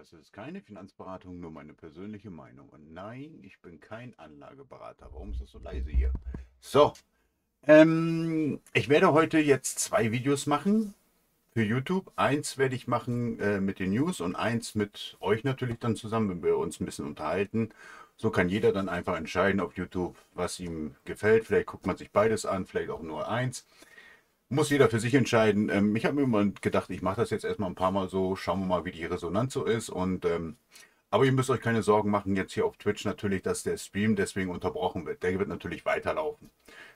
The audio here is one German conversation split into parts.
Das ist keine Finanzberatung, nur meine persönliche Meinung. Und nein, ich bin kein Anlageberater. Warum ist das so leise hier? So, ähm, ich werde heute jetzt zwei Videos machen für YouTube. Eins werde ich machen äh, mit den News und eins mit euch natürlich dann zusammen, wenn wir uns ein bisschen unterhalten. So kann jeder dann einfach entscheiden auf YouTube, was ihm gefällt. Vielleicht guckt man sich beides an, vielleicht auch nur eins muss jeder für sich entscheiden. Ähm, ich habe mir immer gedacht, ich mache das jetzt erstmal ein paar Mal so, schauen wir mal, wie die Resonanz so ist. Und ähm, aber ihr müsst euch keine Sorgen machen, jetzt hier auf Twitch natürlich, dass der Stream deswegen unterbrochen wird. Der wird natürlich weiterlaufen.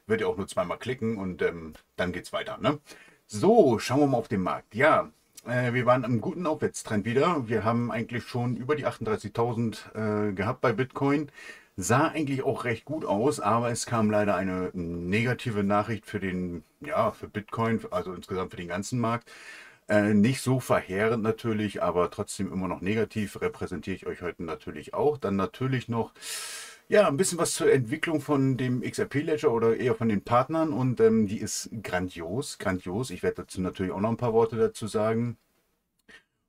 Wird ihr auch nur zweimal klicken und ähm, dann geht's weiter. Ne? So, schauen wir mal auf den Markt. Ja, äh, wir waren im guten Aufwärtstrend wieder. Wir haben eigentlich schon über die 38.000 äh, gehabt bei Bitcoin. Sah eigentlich auch recht gut aus, aber es kam leider eine negative Nachricht für den, ja, für Bitcoin, also insgesamt für den ganzen Markt. Äh, nicht so verheerend natürlich, aber trotzdem immer noch negativ. Repräsentiere ich euch heute natürlich auch. Dann natürlich noch ja, ein bisschen was zur Entwicklung von dem XRP-Ledger oder eher von den Partnern und ähm, die ist grandios, grandios. Ich werde dazu natürlich auch noch ein paar Worte dazu sagen.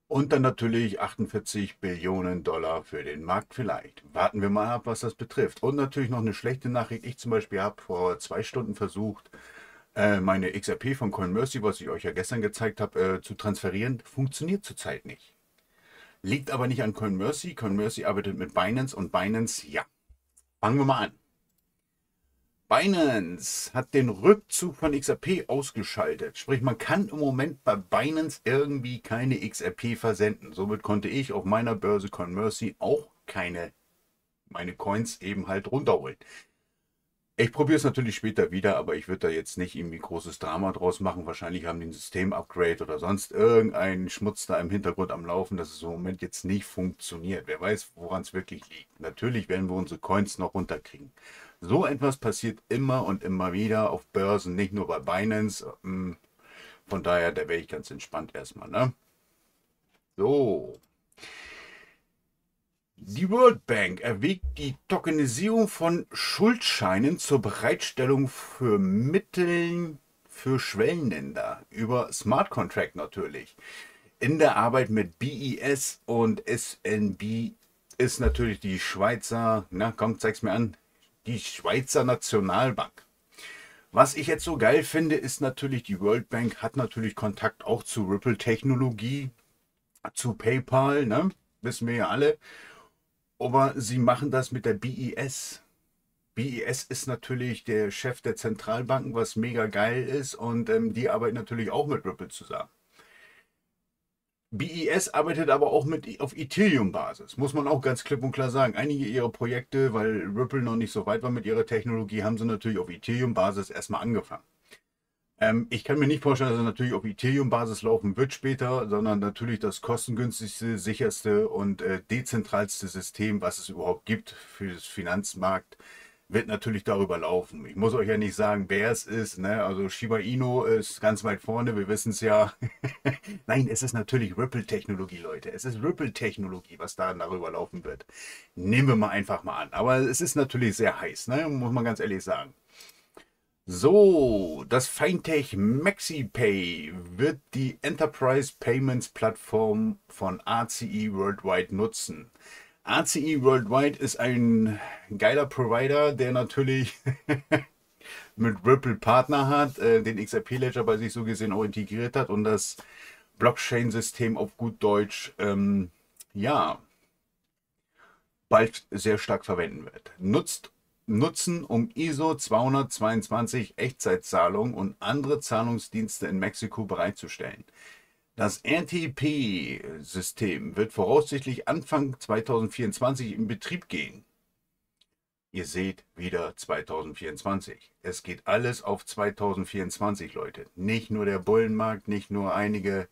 Und dann natürlich 48 Billionen Dollar für den Markt vielleicht. Warten wir mal ab, was das betrifft. Und natürlich noch eine schlechte Nachricht. Ich zum Beispiel habe vor zwei Stunden versucht, äh, meine XRP von CoinMercy, was ich euch ja gestern gezeigt habe, äh, zu transferieren. Funktioniert zurzeit nicht. Liegt aber nicht an CoinMercy. CoinMercy arbeitet mit Binance und Binance, ja. Fangen wir mal an. Binance hat den Rückzug von XRP ausgeschaltet. Sprich, man kann im Moment bei Binance irgendwie keine XRP versenden. Somit konnte ich auf meiner Börse CoinMercy auch keine meine Coins eben halt runterholen. Ich probiere es natürlich später wieder, aber ich würde da jetzt nicht irgendwie großes Drama draus machen. Wahrscheinlich haben die ein System-Upgrade oder sonst irgendeinen Schmutz da im Hintergrund am Laufen, dass es im Moment jetzt nicht funktioniert. Wer weiß, woran es wirklich liegt. Natürlich werden wir unsere Coins noch runterkriegen. So etwas passiert immer und immer wieder auf Börsen, nicht nur bei Binance. Ähm, von daher, da wäre ich ganz entspannt erstmal. Ne? So. Die World Bank erwägt die Tokenisierung von Schuldscheinen zur Bereitstellung für Mittel für Schwellenländer über Smart Contract natürlich. In der Arbeit mit BES und SNB ist natürlich die Schweizer, na komm, zeig's mir an, die Schweizer Nationalbank. Was ich jetzt so geil finde, ist natürlich, die World Bank hat natürlich Kontakt auch zu Ripple-Technologie, zu PayPal, ne? wissen wir ja alle. Aber sie machen das mit der BIS. BIS ist natürlich der Chef der Zentralbanken, was mega geil ist und ähm, die arbeiten natürlich auch mit Ripple zusammen. BES arbeitet aber auch mit auf Ethereum-Basis, muss man auch ganz klipp und klar sagen. Einige ihrer Projekte, weil Ripple noch nicht so weit war mit ihrer Technologie, haben sie natürlich auf Ethereum-Basis erstmal angefangen. Ähm, ich kann mir nicht vorstellen, dass es natürlich auf Ethereum-Basis laufen wird später, sondern natürlich das kostengünstigste, sicherste und äh, dezentralste System, was es überhaupt gibt für das Finanzmarkt wird natürlich darüber laufen. Ich muss euch ja nicht sagen, wer es ist. Ne? Also Shiba Inu ist ganz weit vorne, wir wissen es ja. Nein, es ist natürlich Ripple-Technologie, Leute. Es ist Ripple-Technologie, was da darüber laufen wird. Nehmen wir mal einfach mal an. Aber es ist natürlich sehr heiß, ne? muss man ganz ehrlich sagen. So, das Fintech MaxiPay wird die Enterprise Payments Plattform von ACE Worldwide nutzen. ACE Worldwide ist ein geiler Provider, der natürlich mit Ripple Partner hat, äh, den XRP Ledger bei sich so gesehen auch integriert hat und das Blockchain-System auf gut Deutsch, ähm, ja, bald sehr stark verwenden wird. Nutzt, nutzen, um ISO 222 Echtzeitzahlungen und andere Zahlungsdienste in Mexiko bereitzustellen. Das RTP-System wird voraussichtlich Anfang 2024 in Betrieb gehen. Ihr seht wieder 2024. Es geht alles auf 2024, Leute. Nicht nur der Bullenmarkt, nicht nur einige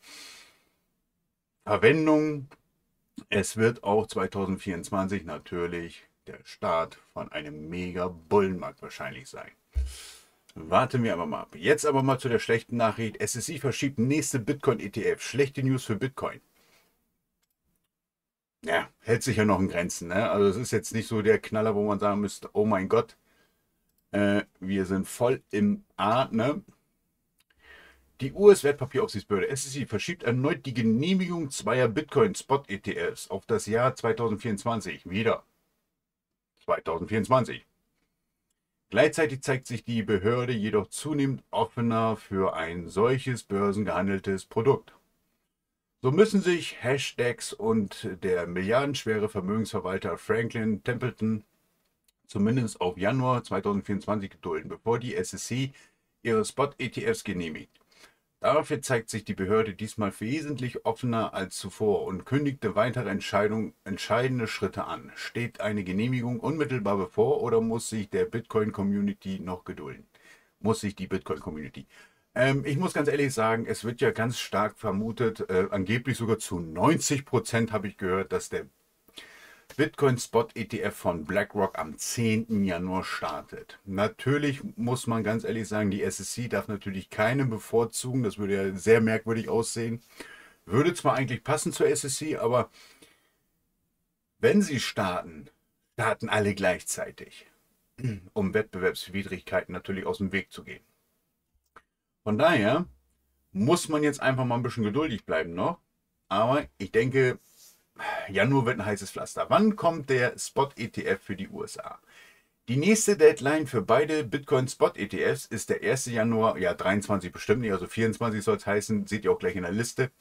Verwendungen. Es wird auch 2024 natürlich der Start von einem mega Bullenmarkt wahrscheinlich sein. Warten wir aber mal ab. Jetzt aber mal zu der schlechten Nachricht. SSI verschiebt nächste Bitcoin-ETF. Schlechte News für Bitcoin. Ja, hält sich ja noch in Grenzen. Ne? Also es ist jetzt nicht so der Knaller, wo man sagen müsste, oh mein Gott, äh, wir sind voll im A. Ne? Die US-Wertpapieraufsichtsbehörde SEC verschiebt erneut die Genehmigung zweier Bitcoin-Spot-ETFs auf das Jahr 2024. Wieder 2024. Gleichzeitig zeigt sich die Behörde jedoch zunehmend offener für ein solches börsengehandeltes Produkt. So müssen sich Hashtags und der milliardenschwere Vermögensverwalter Franklin Templeton zumindest auf Januar 2024 gedulden, bevor die SEC ihre Spot-ETFs genehmigt. Dafür zeigt sich die Behörde diesmal wesentlich offener als zuvor und kündigte weitere entscheidende Schritte an. Steht eine Genehmigung unmittelbar bevor oder muss sich der Bitcoin-Community noch gedulden? Muss sich die Bitcoin-Community. Ähm, ich muss ganz ehrlich sagen, es wird ja ganz stark vermutet, äh, angeblich sogar zu 90 Prozent habe ich gehört, dass der Bitcoin Spot ETF von BlackRock am 10. Januar startet. Natürlich muss man ganz ehrlich sagen, die SEC darf natürlich keinen bevorzugen. Das würde ja sehr merkwürdig aussehen. Würde zwar eigentlich passen zur SEC, aber wenn sie starten, starten alle gleichzeitig, um Wettbewerbswidrigkeiten natürlich aus dem Weg zu gehen. Von daher muss man jetzt einfach mal ein bisschen geduldig bleiben noch. Aber ich denke, Januar wird ein heißes Pflaster. Wann kommt der Spot-ETF für die USA? Die nächste Deadline für beide Bitcoin-Spot-ETFs ist der 1. Januar, ja 23 bestimmt nicht, also 24 soll es heißen, seht ihr auch gleich in der Liste.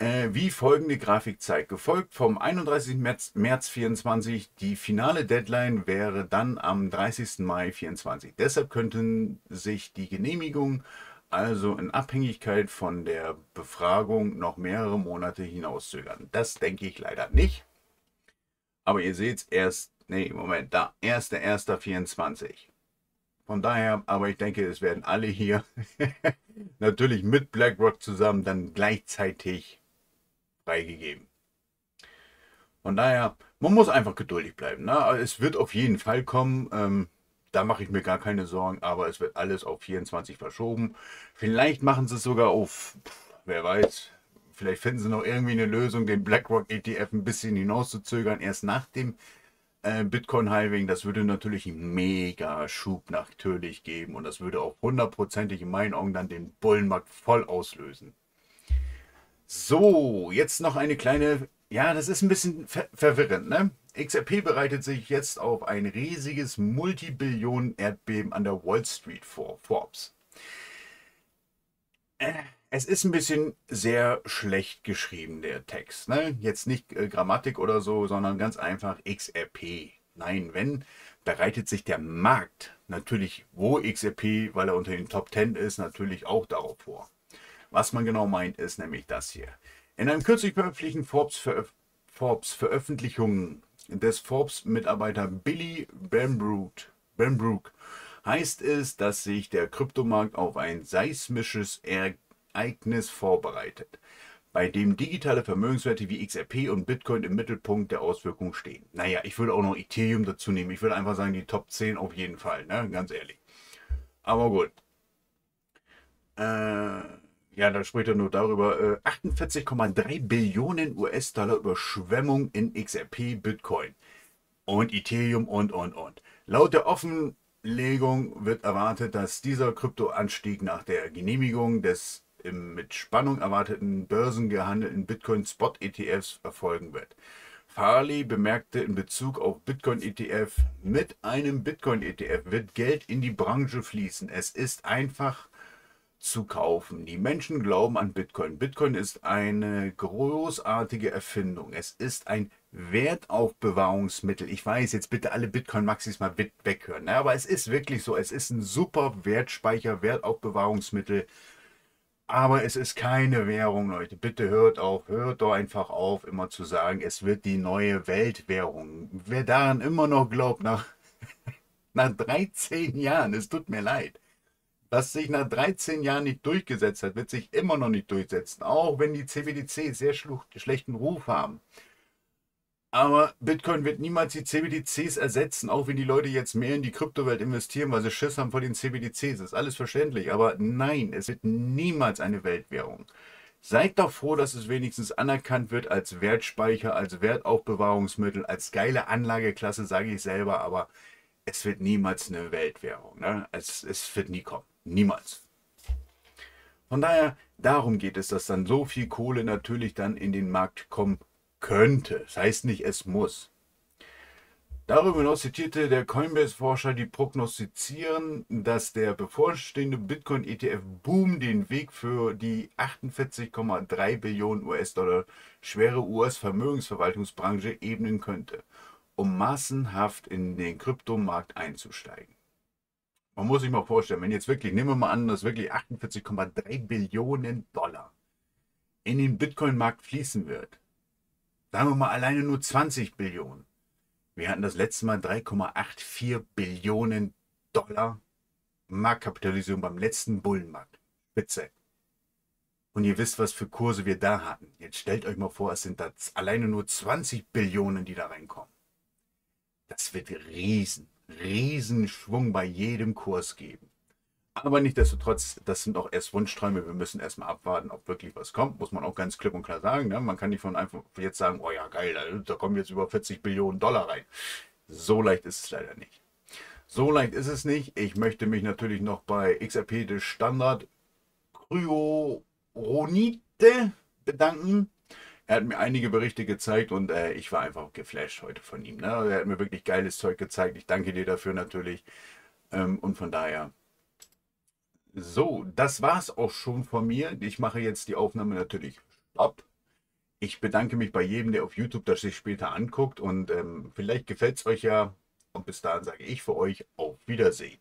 Äh, wie folgende Grafik zeigt. Gefolgt vom 31. März, März 24. Die finale Deadline wäre dann am 30. Mai 24. Deshalb könnten sich die Genehmigungen also in Abhängigkeit von der Befragung noch mehrere Monate hinauszögern. Das denke ich leider nicht. Aber ihr seht es erst, nee, Moment, da, 1.1.24. Von daher, aber ich denke, es werden alle hier natürlich mit BlackRock zusammen dann gleichzeitig freigegeben. Von daher, man muss einfach geduldig bleiben. Ne? Es wird auf jeden Fall kommen. Ähm, da mache ich mir gar keine Sorgen, aber es wird alles auf 24 verschoben. Vielleicht machen sie es sogar auf, wer weiß, vielleicht finden sie noch irgendwie eine Lösung, den BlackRock ETF ein bisschen hinauszuzögern, erst nach dem äh, Bitcoin-Halving. Das würde natürlich einen mega Schub natürlich geben und das würde auch hundertprozentig in meinen Augen dann den Bullenmarkt voll auslösen. So, jetzt noch eine kleine, ja, das ist ein bisschen ver verwirrend, ne? XRP bereitet sich jetzt auf ein riesiges Multibillionen-Erdbeben an der Wall Street vor. Forbes. Äh, es ist ein bisschen sehr schlecht geschrieben, der Text. Ne? Jetzt nicht äh, Grammatik oder so, sondern ganz einfach XRP. Nein, wenn, bereitet sich der Markt natürlich, wo XRP, weil er unter den Top 10 ist, natürlich auch darauf vor. Was man genau meint, ist nämlich das hier. In einem kürzlich veröffentlichten Forbes-Veröffentlichung Forbes des Forbes-Mitarbeiter Billy Benbrook heißt es, dass sich der Kryptomarkt auf ein seismisches Ereignis vorbereitet, bei dem digitale Vermögenswerte wie XRP und Bitcoin im Mittelpunkt der Auswirkungen stehen. Naja, ich würde auch noch Ethereum dazu nehmen. Ich würde einfach sagen, die Top 10 auf jeden Fall, ne? ganz ehrlich. Aber gut. Äh, ja, da spricht er nur darüber, äh, 48,3 Billionen US-Dollar Überschwemmung in XRP, Bitcoin und Ethereum und, und, und. Laut der Offenlegung wird erwartet, dass dieser Kryptoanstieg nach der Genehmigung des mit Spannung erwarteten börsengehandelten Bitcoin-Spot-ETFs erfolgen wird. Farley bemerkte in Bezug auf Bitcoin-ETF, mit einem Bitcoin-ETF wird Geld in die Branche fließen. Es ist einfach zu kaufen. Die Menschen glauben an Bitcoin. Bitcoin ist eine großartige Erfindung. Es ist ein Wertaufbewahrungsmittel. Ich weiß, jetzt bitte alle Bitcoin-Maxis mal weghören. Ja, aber es ist wirklich so. Es ist ein super Wertspeicher, Wertaufbewahrungsmittel. Aber es ist keine Währung, Leute. Bitte hört auf, hört doch einfach auf, immer zu sagen, es wird die neue Weltwährung. Wer daran immer noch glaubt, nach, nach 13 Jahren, es tut mir leid was sich nach 13 Jahren nicht durchgesetzt hat, wird sich immer noch nicht durchsetzen, auch wenn die CBDC sehr schlechten Ruf haben. Aber Bitcoin wird niemals die CBDCs ersetzen, auch wenn die Leute jetzt mehr in die Kryptowelt investieren, weil sie Schiss haben vor den CBDCs. Das ist alles verständlich. Aber nein, es wird niemals eine Weltwährung. Seid doch froh, dass es wenigstens anerkannt wird als Wertspeicher, als Wertaufbewahrungsmittel, als geile Anlageklasse, sage ich selber. Aber es wird niemals eine Weltwährung. Ne? Es, es wird nie kommen. Niemals. Von daher, darum geht es, dass dann so viel Kohle natürlich dann in den Markt kommen könnte. Das heißt nicht, es muss. Darüber hinaus zitierte der Coinbase-Forscher die prognostizieren, dass der bevorstehende Bitcoin-ETF-Boom den Weg für die 48,3 Billionen US-Dollar schwere US-Vermögensverwaltungsbranche ebnen könnte, um massenhaft in den Kryptomarkt einzusteigen. Man muss sich mal vorstellen, wenn jetzt wirklich, nehmen wir mal an, dass wirklich 48,3 Billionen Dollar in den Bitcoin-Markt fließen wird, sagen wir mal alleine nur 20 Billionen wir hatten das letzte Mal 3,84 Billionen Dollar Marktkapitalisierung beim letzten Bullenmarkt. Spitze. Und ihr wisst, was für Kurse wir da hatten. Jetzt stellt euch mal vor, es sind da alleine nur 20 Billionen, die da reinkommen. Das wird riesen, riesen Schwung bei jedem Kurs geben. Aber nichtsdestotrotz, das sind auch erst Wunschträume. Wir müssen erstmal abwarten, ob wirklich was kommt. Muss man auch ganz klipp und klar sagen. Ne? Man kann nicht von einfach jetzt sagen, oh ja, geil, da, da kommen jetzt über 40 Billionen Dollar rein. So leicht ist es leider nicht. So leicht ist es nicht. Ich möchte mich natürlich noch bei XRP des Standard Kryoronite bedanken. Er hat mir einige Berichte gezeigt und äh, ich war einfach geflasht heute von ihm. Ne? Er hat mir wirklich geiles Zeug gezeigt. Ich danke dir dafür natürlich. Ähm, und von daher so, das war's auch schon von mir. Ich mache jetzt die Aufnahme natürlich Stopp. Ich bedanke mich bei jedem, der auf YouTube das sich später anguckt und ähm, vielleicht gefällt es euch ja. Und bis dahin sage ich für euch auf Wiedersehen.